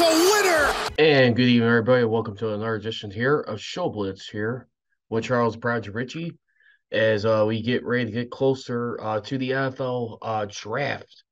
A winner. And good evening, everybody. Welcome to another edition here of Show Blitz here with Charles Prodigy Richey as uh, we get ready to get closer uh, to the NFL uh, draft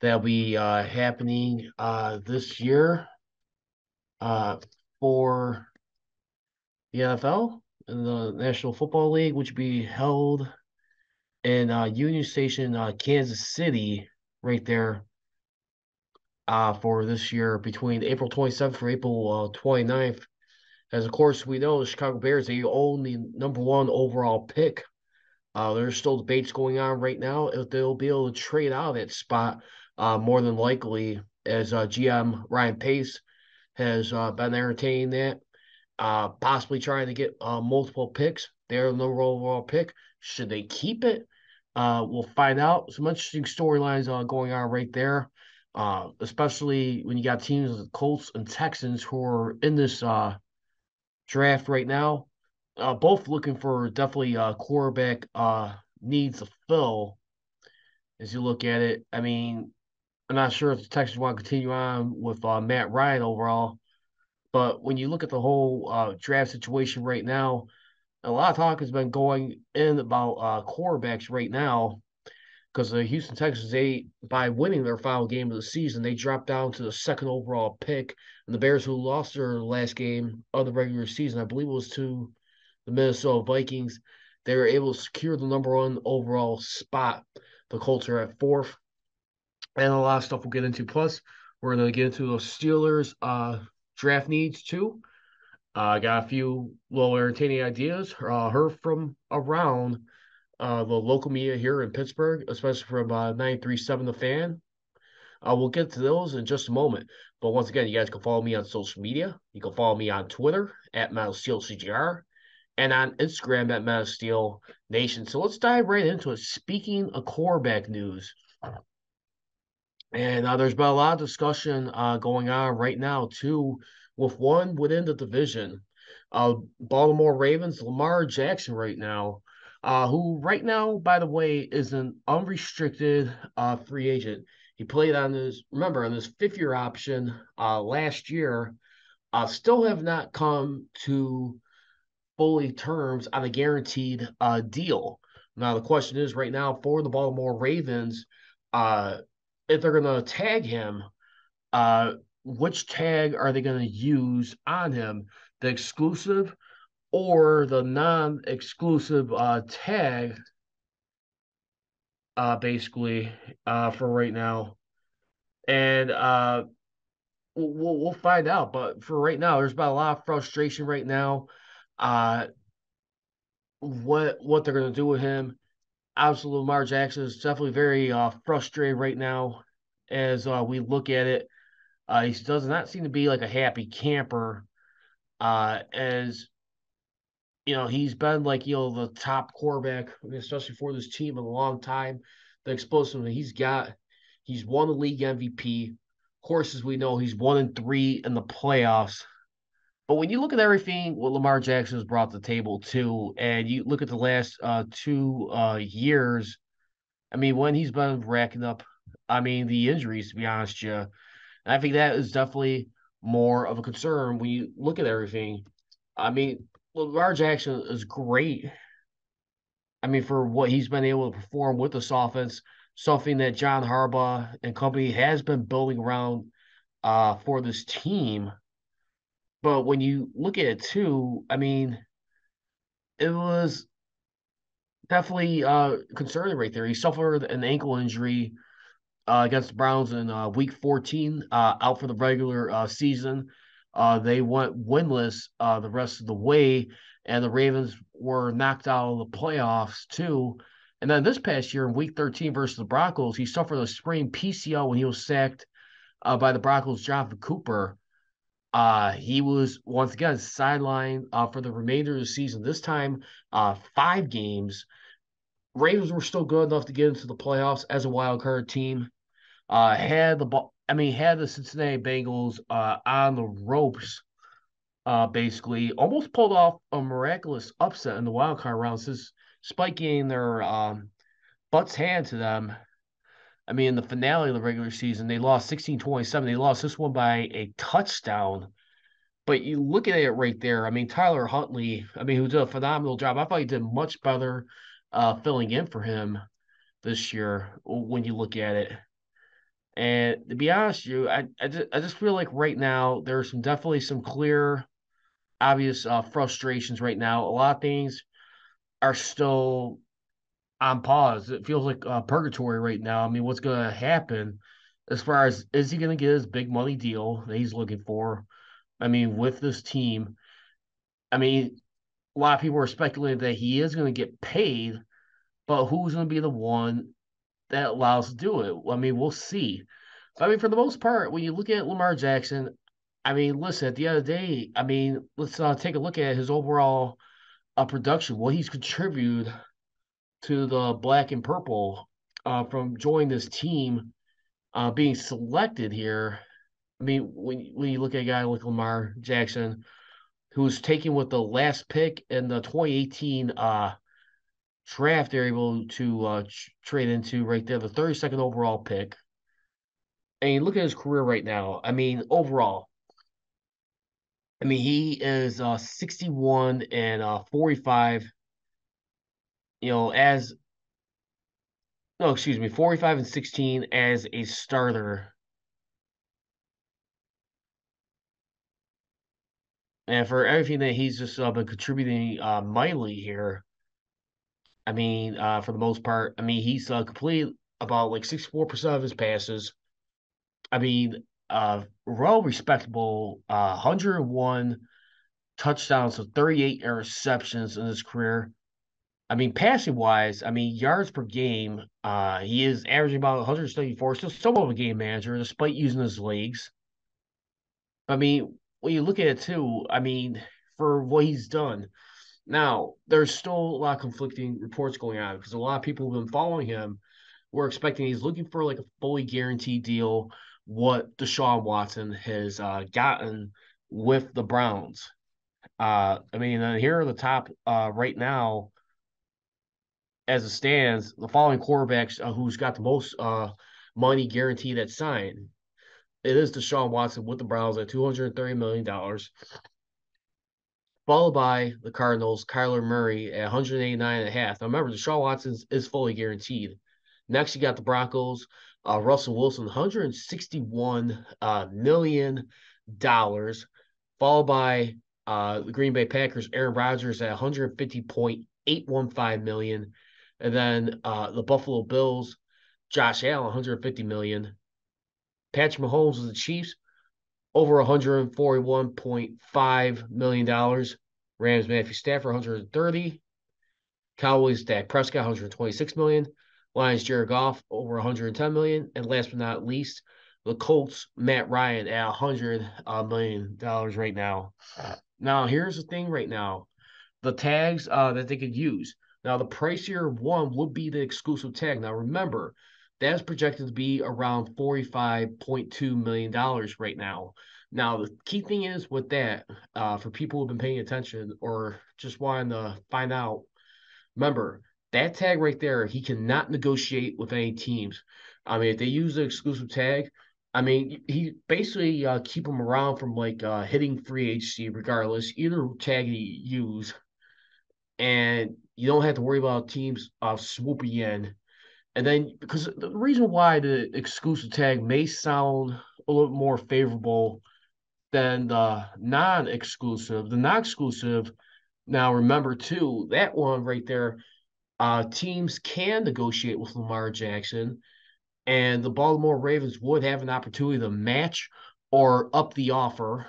that'll be uh, happening uh, this year uh, for the NFL and the National Football League, which will be held in Union Station, Kansas City, right there uh, for this year between April 27th or April uh, 29th. As of course we know, the Chicago Bears they own the number one overall pick. Uh, there's still debates going on right now if they'll be able to trade out that spot. Uh, more than likely, as uh, GM Ryan Pace has uh, been entertaining that, uh, possibly trying to get uh, multiple picks. They're the number overall pick. Should they keep it? Uh, we'll find out. Some interesting storylines uh, going on right there uh, especially when you got teams like Colts and Texans who are in this uh, draft right now, uh, both looking for definitely uh, quarterback uh, needs to fill. As you look at it, I mean, I'm not sure if the Texans want to continue on with uh, Matt Ryan overall, but when you look at the whole uh, draft situation right now, a lot of talk has been going in about uh, quarterbacks right now because the Houston Texans, they by winning their final game of the season, they dropped down to the second overall pick. And the Bears, who lost their last game of the regular season, I believe it was to the Minnesota Vikings, they were able to secure the number one overall spot. The Colts are at fourth. And a lot of stuff we'll get into. Plus, we're going to get into the Steelers uh, draft needs too. I uh, got a few little entertaining ideas. Uh, from around uh, the local media here in Pittsburgh, especially from uh, 937 The Fan. Uh, we'll get to those in just a moment. But once again, you guys can follow me on social media. You can follow me on Twitter at MenofSteelCJR and on Instagram at Men of Steel Nation. So let's dive right into it. Speaking of quarterback news, and uh, there's been a lot of discussion uh, going on right now, too, with one within the division. Uh, Baltimore Ravens, Lamar Jackson, right now uh, who right now, by the way, is an unrestricted uh, free agent. He played on his, remember, on his fifth year option uh, last year. Uh, still have not come to fully terms on a guaranteed uh, deal. Now, the question is right now for the Baltimore Ravens, uh, if they're going to tag him, uh, which tag are they going to use on him? The exclusive or the non-exclusive uh, tag uh, basically uh, for right now. And uh, we'll, we'll find out but for right now there's about a lot of frustration right now uh, what what they're going to do with him. Absolutely Lamar Jackson is definitely very uh, frustrated right now as uh, we look at it. Uh, he does not seem to be like a happy camper uh, as you know, he's been like, you know, the top quarterback, especially for this team in a long time. The explosive he's got, he's won the league MVP. Of course, as we know, he's one and three in the playoffs. But when you look at everything what Lamar Jackson has brought to the table too, and you look at the last uh, two uh, years, I mean, when he's been racking up, I mean, the injuries, to be honest, yeah, I think that is definitely more of a concern when you look at everything. I mean, Lamar Jackson is great. I mean, for what he's been able to perform with this offense, something that John Harbaugh and company has been building around uh, for this team. But when you look at it too, I mean, it was definitely uh, concerning right there. He suffered an ankle injury uh, against the Browns in uh, Week 14, uh, out for the regular uh, season. Uh, they went winless uh, the rest of the way, and the Ravens were knocked out of the playoffs too. And then this past year in Week 13 versus the Broncos, he suffered a sprained PCL when he was sacked uh, by the Broncos' Jonathon Cooper. Uh, he was once again sidelined uh, for the remainder of the season. This time, uh, five games. Ravens were still good enough to get into the playoffs as a wild card team. Uh, had the I mean, had the Cincinnati Bengals uh, on the ropes, uh, basically, almost pulled off a miraculous upset in the wild card rounds, despite getting their um, butts hand to them I mean, in the finale of the regular season, they lost 16 27. They lost this one by a touchdown. But you look at it right there. I mean, Tyler Huntley, I mean, who did a phenomenal job. I thought he did much better uh, filling in for him this year when you look at it. And to be honest with you, I, I, just, I just feel like right now there's some definitely some clear, obvious uh, frustrations right now. A lot of things are still on pause. It feels like uh, purgatory right now. I mean, what's going to happen as far as is he going to get his big money deal that he's looking for? I mean, with this team, I mean, a lot of people are speculating that he is going to get paid, but who's going to be the one that allows to do it? I mean, we'll see. I mean, for the most part, when you look at Lamar Jackson, I mean, listen, at the end of the day, I mean, let's uh, take a look at his overall uh, production, what he's contributed to the black and purple uh, from joining this team, uh, being selected here. I mean, when when you look at a guy like Lamar Jackson, who's taken with the last pick in the 2018 uh, draft, they're able to uh, trade into right there, the 32nd overall pick. And look at his career right now. I mean, overall, I mean, he is uh, 61 and uh, 45 you know, as no, excuse me, 45 and 16 as a starter. And for everything that he's just uh, been contributing uh, mightily here, I mean, uh, for the most part, I mean, he's uh, completed about like 64% of his passes. I mean, uh, well respectable, uh, 101 touchdowns, so 38 interceptions in his career. I mean, passing wise, I mean, yards per game, uh, he is averaging about 174. Still somewhat of a game manager, despite using his legs. I mean, when you look at it too, I mean, for what he's done. Now, there's still a lot of conflicting reports going on because a lot of people who have been following him. We're expecting he's looking for like a fully guaranteed deal, what Deshaun Watson has uh, gotten with the Browns. Uh, I mean, here are the top uh, right now as it stands, the following quarterbacks uh, who's got the most uh, money guaranteed at sign. It is Deshaun Watson with the Browns at $230 million, followed by the Cardinals, Kyler Murray at 189 and a half. Now remember, Deshaun Watson is fully guaranteed. Next, you got the Broncos, uh, Russell Wilson, 161 uh, million dollars, followed by uh, the Green Bay Packers, Aaron Rodgers at 150.815 million, and then uh, the Buffalo Bills, Josh Allen, 150 million. Patrick Mahomes of the Chiefs, over 141.5 million dollars. Rams Matthew Stafford, 130. Cowboys Dak Prescott, 126 million. Lions Jared Goff, over 110 million. And last but not least, the Colts Matt Ryan at 100 uh, dollars right now. Now, here's the thing right now the tags uh, that they could use. Now, the pricier one would be the exclusive tag. Now, remember, that's projected to be around $45.2 million right now. Now, the key thing is with that, uh, for people who've been paying attention or just wanting to find out, remember, that tag right there, he cannot negotiate with any teams. I mean, if they use the exclusive tag, I mean, he basically uh, keep him around from like uh, hitting free agency regardless, either tag he use. And you don't have to worry about teams uh, swooping in. And then, because the reason why the exclusive tag may sound a little more favorable than the non exclusive, the non exclusive, now remember too, that one right there, uh, teams can negotiate with Lamar Jackson, and the Baltimore Ravens would have an opportunity to match or up the offer.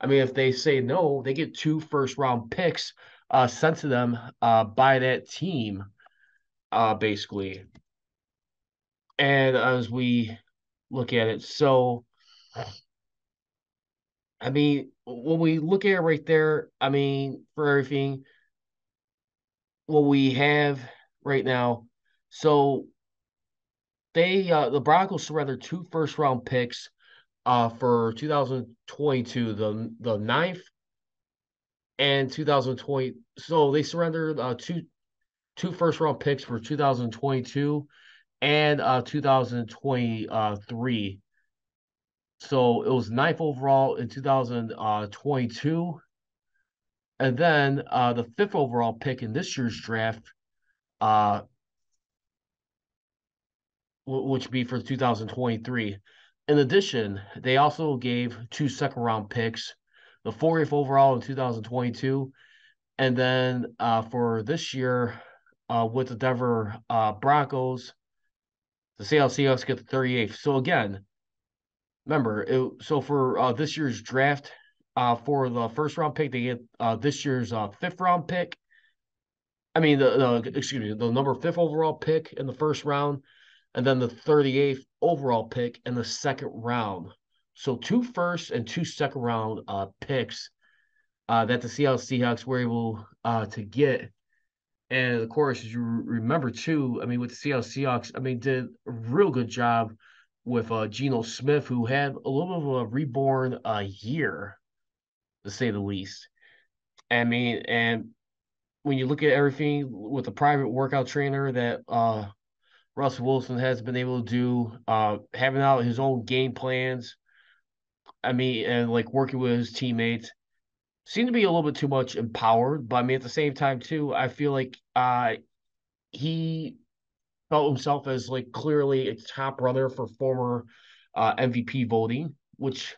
I mean, if they say no, they get two first round picks uh, sent to them uh, by that team, uh, basically. And as we look at it, so I mean, when we look at it right there, I mean, for everything, what we have right now, so they uh, the Broncos surrendered two first round picks uh, for 2022, the the ninth and 2020. So they surrendered uh, two two first round picks for 2022 and uh 2023. So it was ninth overall in 2022. And then uh, the fifth overall pick in this year's draft, uh, which be for 2023. In addition, they also gave two second round picks, the 40th overall in 2022, and then uh, for this year uh, with the Denver uh, Broncos, the Seattle Seahawks get the 38th. So again, remember, it, so for uh, this year's draft, uh, for the first round pick, they get uh, this year's uh, fifth round pick. I mean, the, the excuse me, the number fifth overall pick in the first round, and then the 38th overall pick in the second round. So two first and two second round uh, picks uh, that the Seattle Seahawks were able uh, to get. And of course, you remember too, I mean, with the Seattle Seahawks, I mean, did a real good job with uh, Geno Smith, who had a little bit of a reborn uh, year, to say the least. I mean, and when you look at everything with the private workout trainer that uh, Russell Wilson has been able to do, uh, having out his own game plans. I mean, and like working with his teammates, seem to be a little bit too much empowered. But I mean, at the same time, too, I feel like uh, he felt himself as like clearly a top runner for former uh, MVP voting, which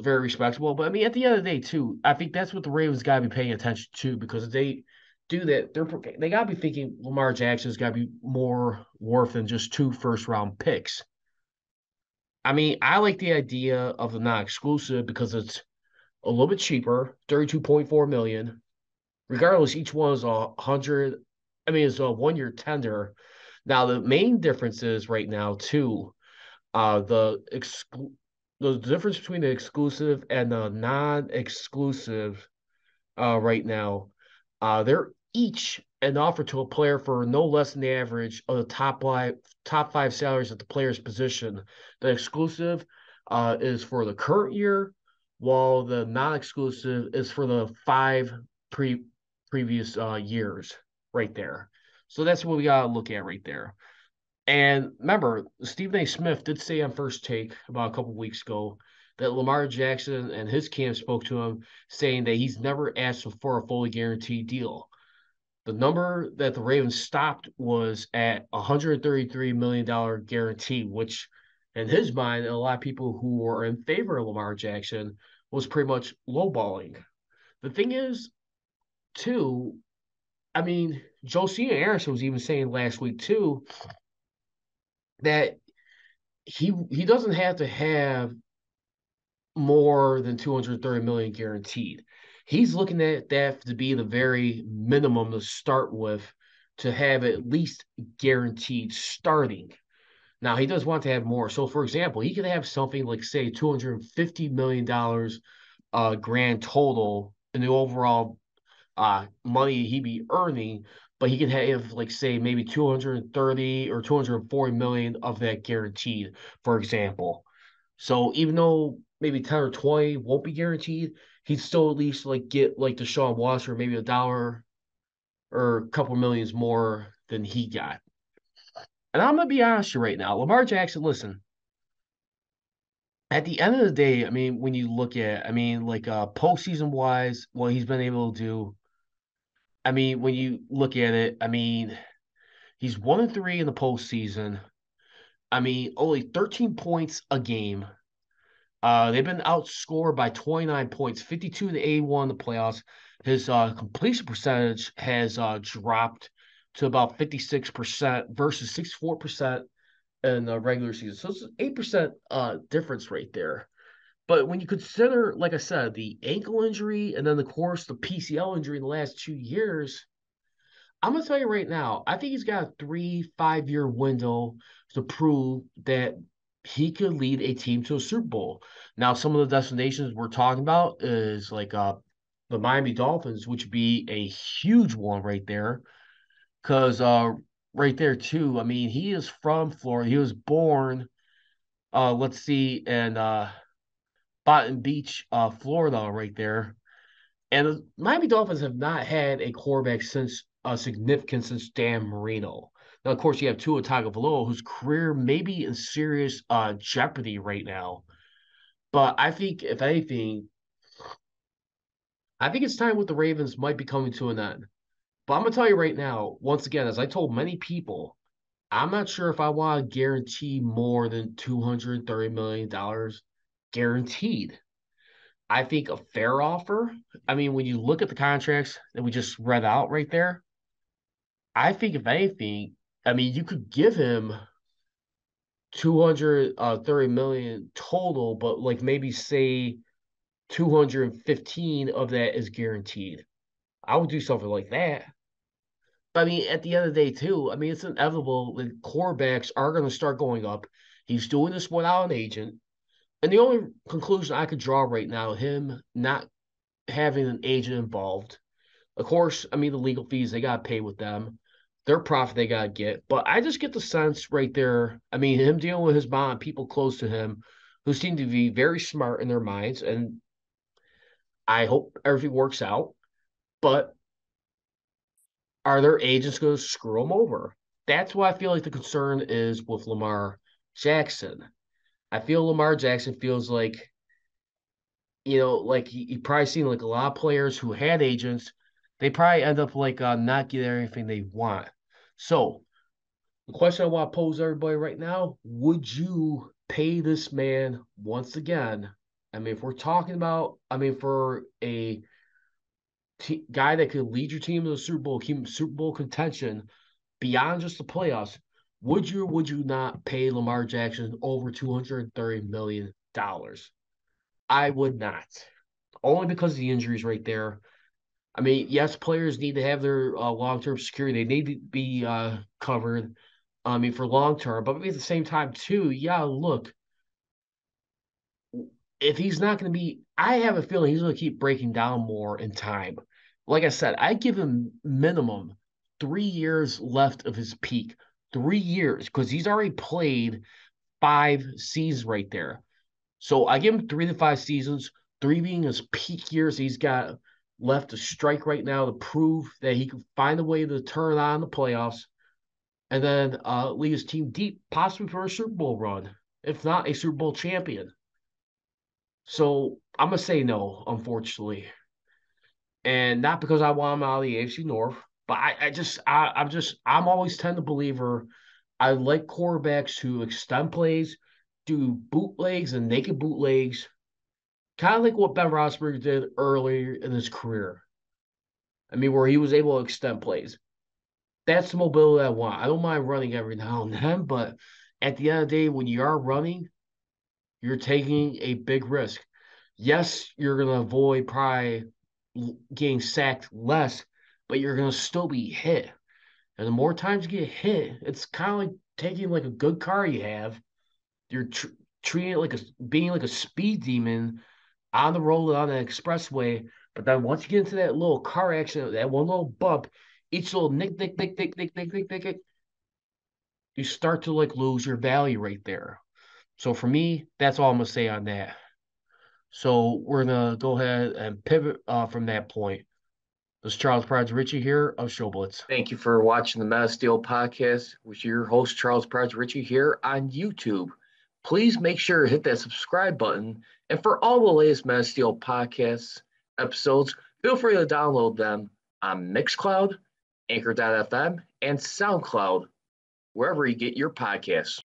very respectable. But I mean, at the end of the day, too, I think that's what the Ravens got to be paying attention to because they do that, they're they got to be thinking Lamar Jackson's got to be more worth than just two first round picks. I mean, I like the idea of the non-exclusive because it's a little bit cheaper, thirty-two point four million. Regardless, each one is a hundred. I mean, it's a one-year tender. Now, the main difference is right now too, uh, the exclu- the difference between the exclusive and the non-exclusive, uh, right now uh, they're each an offer to a player for no less than the average of the top five top five salaries at the player's position. The exclusive uh, is for the current year, while the non-exclusive is for the five pre previous uh, years. Right there. So that's what we gotta look at right there. And remember, Stephen A. Smith did say on First Take about a couple weeks ago that Lamar Jackson and his camp spoke to him, saying that he's never asked for a fully guaranteed deal. The number that the Ravens stopped was at $133 million guarantee, which in his mind, a lot of people who were in favor of Lamar Jackson was pretty much lowballing. The thing is, too, I mean, Josina Anderson was even saying last week too that he he doesn't have to have more than 230 million guaranteed. He's looking at that to be the very minimum to start with to have at least guaranteed starting. Now he does want to have more. So for example, he could have something like say 250 million dollars uh grand total in the overall uh money he'd be earning, but he could have like say maybe 230 or 240 million of that guaranteed, for example. So even though maybe 10 or 20 won't be guaranteed, he'd still at least like get like the Deshaun Watson maybe a dollar or a couple millions more than he got. And I'm gonna be honest you right now, Lamar Jackson, listen. At the end of the day, I mean, when you look at, I mean, like uh postseason wise, what he's been able to do. I mean, when you look at it, I mean, he's one and three in the postseason. I mean, only 13 points a game. Uh, they've been outscored by 29 points, 52 to 81 in the playoffs. His uh, completion percentage has uh, dropped to about 56% versus 64% in the regular season. So it's an 8% uh, difference right there. But when you consider, like I said, the ankle injury and then, of course, the PCL injury in the last two years, I'm going to tell you right now, I think he's got a three, five year window to prove that he could lead a team to a Super Bowl. Now, some of the destinations we're talking about is like uh the Miami Dolphins, which would be a huge one right there. Cause uh right there too, I mean, he is from Florida. He was born uh let's see, in uh Beach, uh, Florida, right there. And the Miami Dolphins have not had a quarterback since uh, significant since Dan Marino. Now, of course, you have Tua Tagovailoa, whose career may be in serious uh, jeopardy right now. But I think, if anything, I think it's time with the Ravens might be coming to an end. But I'm gonna tell you right now, once again, as I told many people, I'm not sure if I want to guarantee more than $230 million guaranteed. I think a fair offer. I mean, when you look at the contracts that we just read out right there, I think if anything, I mean, you could give him 230 uh, total, but like maybe say 215 of that is guaranteed. I would do something like that. But I mean, at the end of the day, too, I mean, it's inevitable that quarterbacks are going to start going up. He's doing this without an agent. And the only conclusion I could draw right now, him not having an agent involved, of course, I mean, the legal fees, they got to pay with them their profit they gotta get. But I just get the sense right there. I mean, him dealing with his mom, people close to him, who seem to be very smart in their minds, and I hope everything works out. But are their agents going to screw them over? That's why I feel like the concern is with Lamar Jackson. I feel Lamar Jackson feels like, you know, like he probably seen like a lot of players who had agents they probably end up like uh, not getting everything they want. So, the question I want to pose everybody right now: Would you pay this man once again? I mean, if we're talking about, I mean, for a t- guy that could lead your team to the Super Bowl, keep Super Bowl contention beyond just the playoffs, would you or would you not pay Lamar Jackson over two hundred thirty million dollars? I would not, only because of the injuries right there. I mean, yes, players need to have their uh, long term security. They need to be uh, covered. I mean, for long term, but at the same time, too, yeah, look, if he's not going to be, I have a feeling he's going to keep breaking down more in time. Like I said, I give him minimum three years left of his peak. Three years, because he's already played five seasons right there. So I give him three to five seasons, three being his peak years. He's got left to strike right now to prove that he can find a way to turn on the playoffs and then uh, lead his team deep, possibly for a Super Bowl run, if not a Super Bowl champion. So I'm gonna say no, unfortunately, and not because I want him out of the AFC North, but I, I just I, I'm just I'm always tend to believer. I like quarterbacks who extend plays, do bootlegs and naked bootlegs, kind of like what Ben Roethlisberger did earlier in his career. I mean, where he was able to extend plays. That's the mobility I want. I don't mind running every now and then, but at the end of the day, when you are running, you're taking a big risk. Yes, you're going to avoid probably getting sacked less, but you're going to still be hit. And the more times you get hit, it's kind of like taking like a good car you have. You're tr- treating it like a being like a speed demon on the road on the expressway. But then once you get into that little car accident, that one little bump, each little nick, nick, nick, nick, nick, nick, nick, nick, nick, you start to like lose your value right there. So for me, that's all I'm gonna say on that. So we're gonna go ahead and pivot uh, from that point. This is Charles Pride Richey here of Showblitz. Thank you for watching the Mass Steel podcast with your host Charles Pride Richey here on YouTube. Please make sure to hit that subscribe button and for all the latest Men of Steel podcast episodes, feel free to download them on Mixcloud, Anchor.fm, and SoundCloud, wherever you get your podcasts.